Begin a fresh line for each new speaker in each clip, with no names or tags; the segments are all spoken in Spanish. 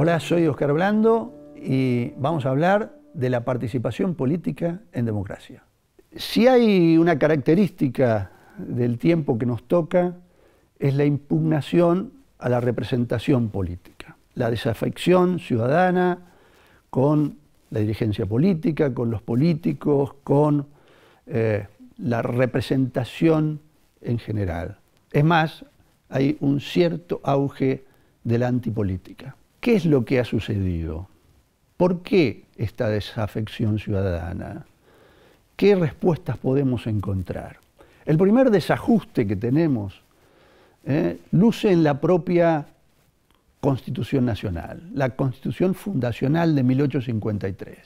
Hola, soy Oscar Blando y vamos a hablar de la participación política en democracia. Si hay una característica del tiempo que nos toca, es la impugnación a la representación política, la desafección ciudadana con la dirigencia política, con los políticos, con eh, la representación en general. Es más, hay un cierto auge de la antipolítica. ¿Qué es lo que ha sucedido? ¿Por qué esta desafección ciudadana? ¿Qué respuestas podemos encontrar? El primer desajuste que tenemos eh, luce en la propia Constitución Nacional, la Constitución Fundacional de 1853.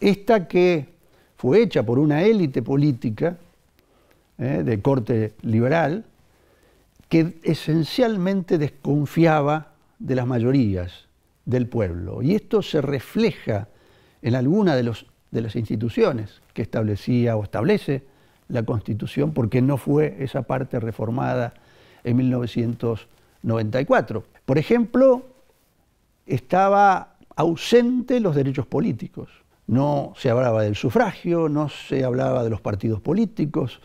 Esta que fue hecha por una élite política eh, de corte liberal que esencialmente desconfiaba de las mayorías del pueblo. Y esto se refleja en alguna de, de las instituciones que establecía o establece la Constitución, porque no fue esa parte reformada en 1994. Por ejemplo, estaba ausente los derechos políticos. No se hablaba del sufragio, no se hablaba de los partidos políticos,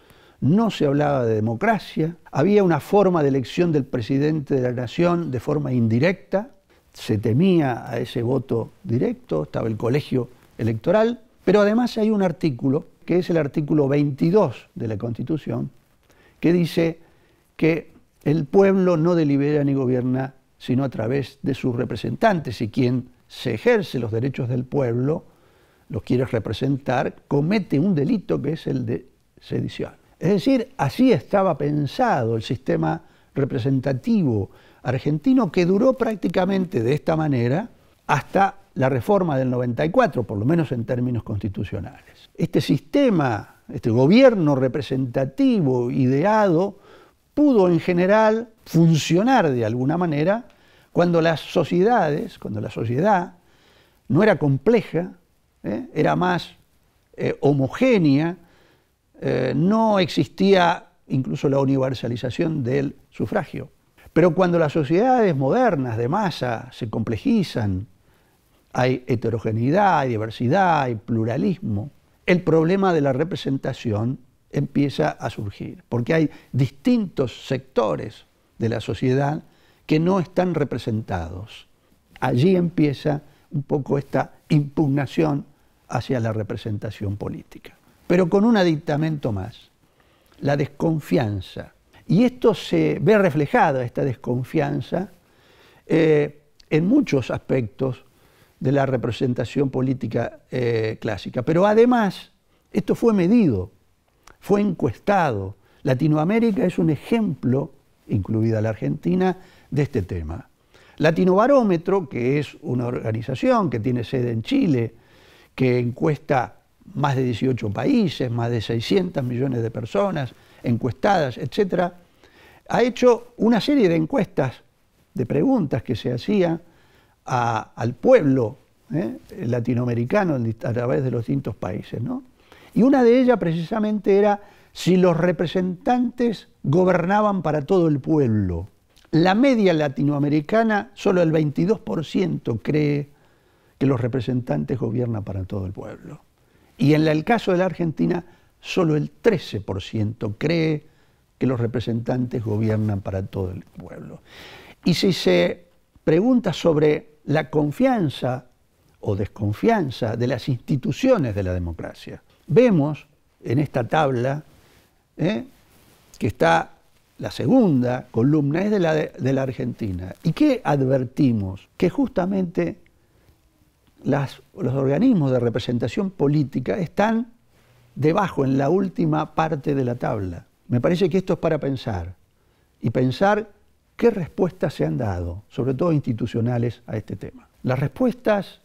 no se hablaba de democracia, había una forma de elección del presidente de la nación de forma indirecta, se temía a ese voto directo, estaba el colegio electoral, pero además hay un artículo, que es el artículo 22 de la Constitución, que dice que el pueblo no delibera ni gobierna sino a través de sus representantes. Y quien se ejerce los derechos del pueblo, los quiere representar, comete un delito que es el de sedición. Es decir, así estaba pensado el sistema representativo argentino que duró prácticamente de esta manera hasta la reforma del 94, por lo menos en términos constitucionales. Este sistema, este gobierno representativo ideado, pudo en general funcionar de alguna manera cuando las sociedades, cuando la sociedad no era compleja, ¿eh? era más eh, homogénea, eh, no existía incluso la universalización del sufragio. Pero cuando las sociedades modernas de masa se complejizan, hay heterogeneidad, hay diversidad, hay pluralismo, el problema de la representación empieza a surgir, porque hay distintos sectores de la sociedad que no están representados. Allí empieza un poco esta impugnación hacia la representación política. Pero con un aditamento más, la desconfianza. Y esto se ve reflejada, esta desconfianza, eh, en muchos aspectos de la representación política eh, clásica. Pero además, esto fue medido fue encuestado. Latinoamérica es un ejemplo, incluida la Argentina, de este tema. Latinobarómetro, que es una organización que tiene sede en Chile, que encuesta más de 18 países, más de 600 millones de personas encuestadas, etc., ha hecho una serie de encuestas, de preguntas que se hacían al pueblo ¿eh? latinoamericano a través de los distintos países. ¿no? Y una de ellas precisamente era si los representantes gobernaban para todo el pueblo. La media latinoamericana, solo el 22% cree que los representantes gobiernan para todo el pueblo. Y en el caso de la Argentina, solo el 13% cree que los representantes gobiernan para todo el pueblo. Y si se pregunta sobre la confianza o desconfianza de las instituciones de la democracia, Vemos en esta tabla ¿eh? que está la segunda columna, es de la, de, la Argentina. ¿Y qué advertimos? Que justamente los organismos de representación política están debajo, en la última parte de la tabla. Me parece que esto es para pensar y pensar qué respuestas se han dado, sobre todo institucionales, a este tema. Las respuestas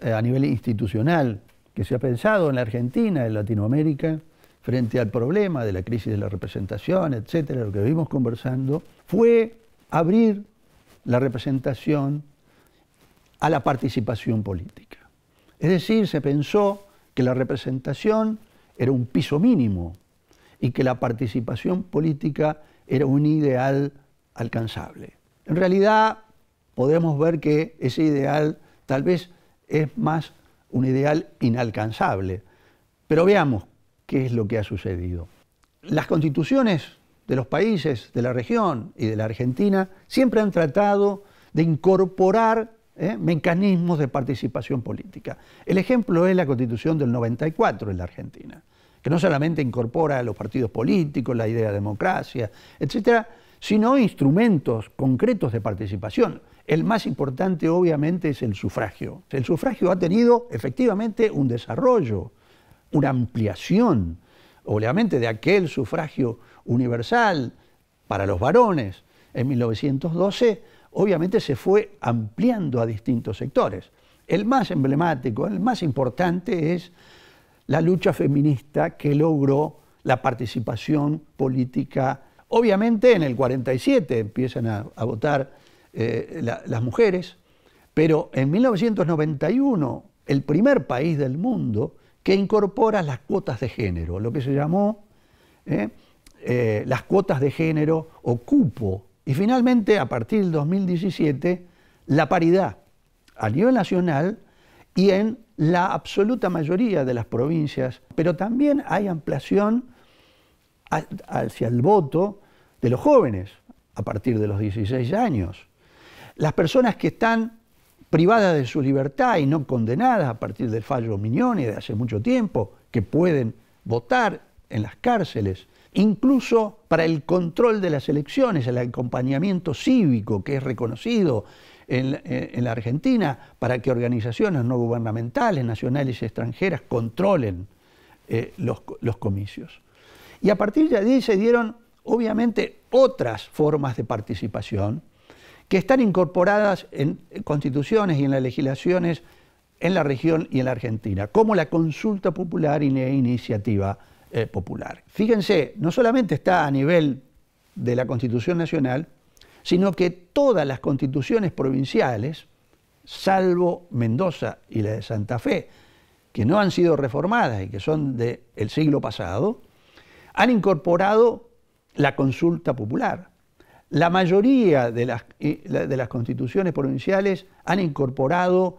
eh, a nivel institucional que se ha pensado en la Argentina, en Latinoamérica, frente al problema de la crisis de la representación, etcétera, lo que vimos conversando, fue abrir la representación a la participación política. Es decir, se pensó que la representación era un piso mínimo y que la participación política era un ideal alcanzable. En realidad, podemos ver que ese ideal tal vez es más un ideal inalcanzable. Pero veamos qué es lo que ha sucedido. Las constituciones de los países de la región y de la Argentina siempre han tratado de incorporar ¿eh? mecanismos de participación política. El ejemplo es la constitución del 94 en la Argentina, que no solamente incorpora a los partidos políticos, la idea de democracia, etcétera, sino instrumentos concretos de participación. El más importante obviamente es el sufragio. El sufragio ha tenido efectivamente un desarrollo, una ampliación, obviamente de aquel sufragio universal para los varones en 1912 obviamente se fue ampliando a distintos sectores. El más emblemático, el más importante es la lucha feminista que logró la participación política. Obviamente en el 47 empiezan a, votar eh, las mujeres, pero en 1991 el primer país del mundo que incorpora las cuotas de género, lo que se llamó eh, eh, las cuotas de género o cupo y finalmente, a partir del 2017, la paridad a nivel nacional y en la absoluta mayoría de las provincias, pero también hay ampliación hacia el voto de los jóvenes a partir de los 16 años. Las personas que están privadas de su libertad y no condenadas a partir del fallo Mignoni de hace mucho tiempo, que pueden votar en las cárceles, incluso para el control de las elecciones, el acompañamiento cívico que es reconocido en, la Argentina para que organizaciones no gubernamentales, nacionales y extranjeras controlen eh, los, comicios. Y a partir de ahí se dieron, obviamente, otras formas de participación que están incorporadas en constituciones y en las legislaciones en la región y en la Argentina, como la consulta popular y la iniciativa eh, popular. Fíjense, no solamente está a nivel de la Constitución Nacional, sino que todas las constituciones provinciales, salvo Mendoza y la de Santa Fe, que no han sido reformadas y que son del siglo pasado, han incorporado la consulta popular. La mayoría de las, de las constituciones provinciales han incorporado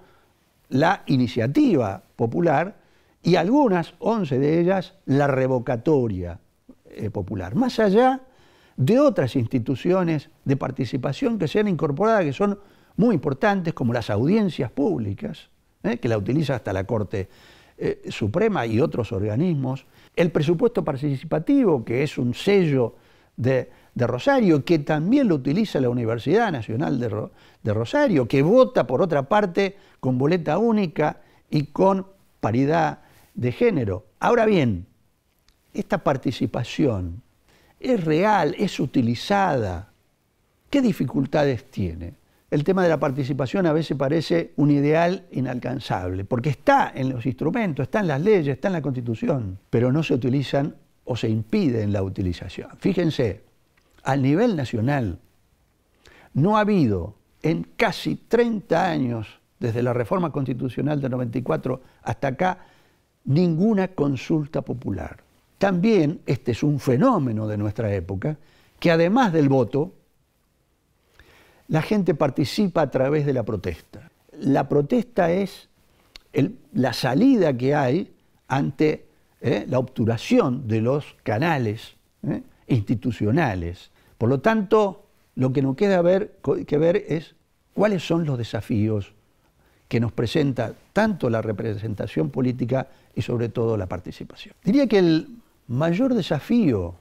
la iniciativa popular y algunas, 11 de ellas, la revocatoria eh, popular. Más allá de otras instituciones de participación que se han incorporado, que son muy importantes, como las audiencias públicas, eh, que la utiliza hasta la Corte eh, Suprema y otros organismos, el presupuesto participativo, que es un sello de, Rosario, que también lo utiliza la Universidad Nacional de Rosario, que vota, por otra parte, con boleta única y con paridad de género. Ahora bien, esta participación es real, es utilizada. ¿Qué dificultades tiene? El tema de la participación a veces parece un ideal inalcanzable, porque está en los instrumentos, está en las leyes, está en la Constitución, pero no se utilizan o se impiden la utilización. Fíjense, a nivel nacional no ha habido en casi 30 años, desde la reforma constitucional del 94 hasta acá, ninguna consulta popular. También este es un fenómeno de nuestra época, que además del voto, la gente participa a través de la protesta. La protesta es la salida que hay ante eh, la obturación de los canales eh, institucionales. Por lo tanto, lo que nos queda que ver es cuáles son los desafíos que nos presenta tanto la representación política y sobre todo la participación. Diría que el mayor desafío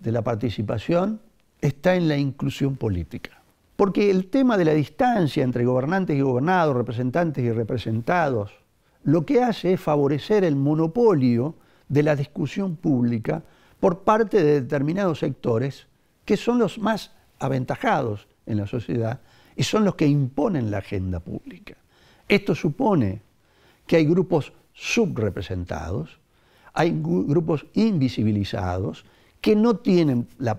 de la participación está en la inclusión política. Porque el tema de la distancia entre gobernantes y gobernados, representantes y representados, lo que hace es favorecer el monopolio de la discusión pública por parte de determinados sectores que son los más aventajados en la sociedad y son los que imponen la agenda pública. Esto supone que hay grupos subrepresentados, hay grupos invisibilizados que no tienen la,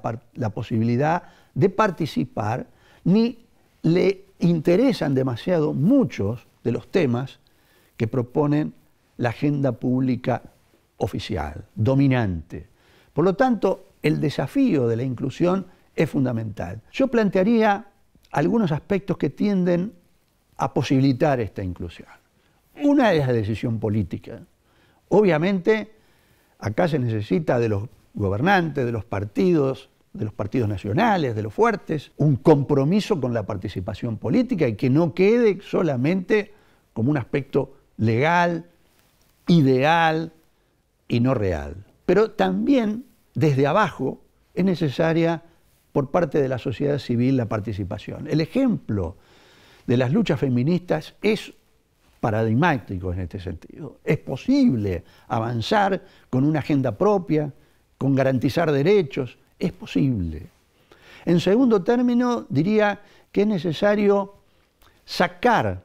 posibilidad de participar ni le interesan demasiado muchos de los temas que proponen la agenda pública oficial, dominante. Por lo tanto, el desafío de la inclusión es fundamental. Yo plantearía algunos aspectos que tienden a posibilitar esta inclusión. Una es la decisión política. Obviamente, acá se necesita de los gobernantes, de los partidos, de los partidos nacionales, de los fuertes, un compromiso con la participación política y que no quede solamente como un aspecto legal, ideal y no real. Pero también desde abajo es necesaria por parte de la sociedad civil la participación. El ejemplo de las luchas feministas es paradigmático en este sentido. Es posible avanzar con una agenda propia, con garantizar derechos, es posible. En segundo término, diría que es necesario sacar,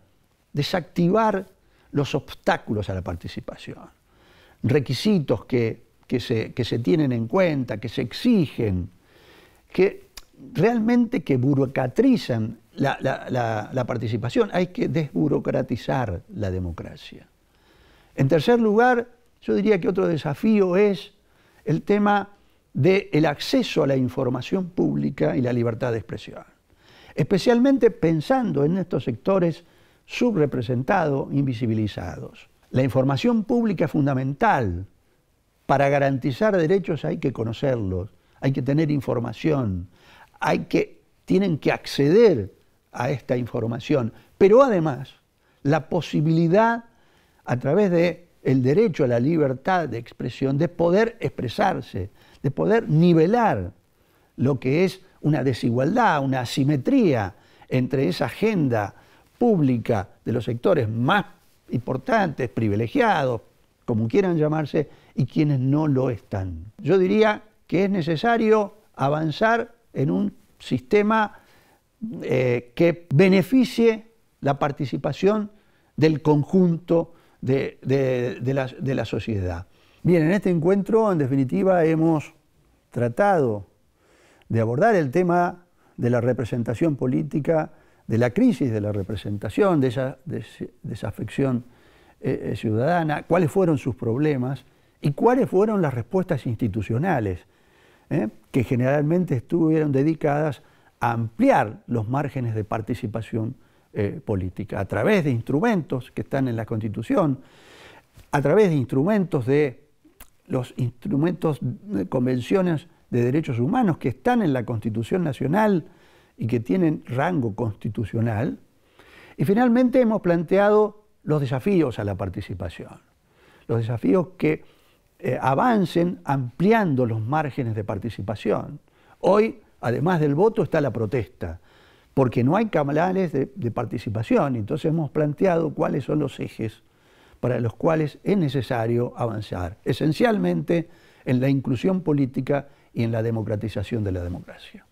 desactivar los obstáculos a la participación, requisitos que, se, tienen en cuenta, que se exigen, que realmente que burocratizan la, participación. Hay que desburocratizar la democracia. En tercer lugar, yo diría que otro desafío es el tema del acceso a la información pública y la libertad de expresión, especialmente pensando en estos sectores subrepresentados, invisibilizados. La información pública es fundamental. Para garantizar derechos hay que conocerlos, hay que tener información, hay que, tienen que acceder a esta información, pero además la posibilidad a través de el derecho a la libertad de expresión de poder expresarse, de poder nivelar lo que es una desigualdad, una asimetría entre esa agenda pública de los sectores más importantes, privilegiados, como quieran llamarse, y quienes no lo están. Yo diría que es necesario avanzar en un sistema eh, que beneficie la participación del conjunto de, de la sociedad. Bien, en este encuentro, en definitiva, hemos tratado de abordar el tema de la representación política, de la crisis de la representación, de esa desafección eh, eh, ciudadana, cuáles fueron sus problemas y cuáles fueron las respuestas institucionales, que generalmente estuvieron dedicadas a ampliar los márgenes de participación política, a través de instrumentos que están en la Constitución, a través de instrumentos de los instrumentos, convenciones de derechos humanos que están en la Constitución Nacional y que tienen rango constitucional. Y finalmente hemos planteado los desafíos a la participación, los desafíos que eh, avancen ampliando los márgenes de participación. Hoy, además del voto, está la protesta, porque no hay canales de, de participación. Entonces hemos planteado cuáles son los ejes para los cuales es necesario avanzar, esencialmente en la inclusión política y en la democratización de la democracia.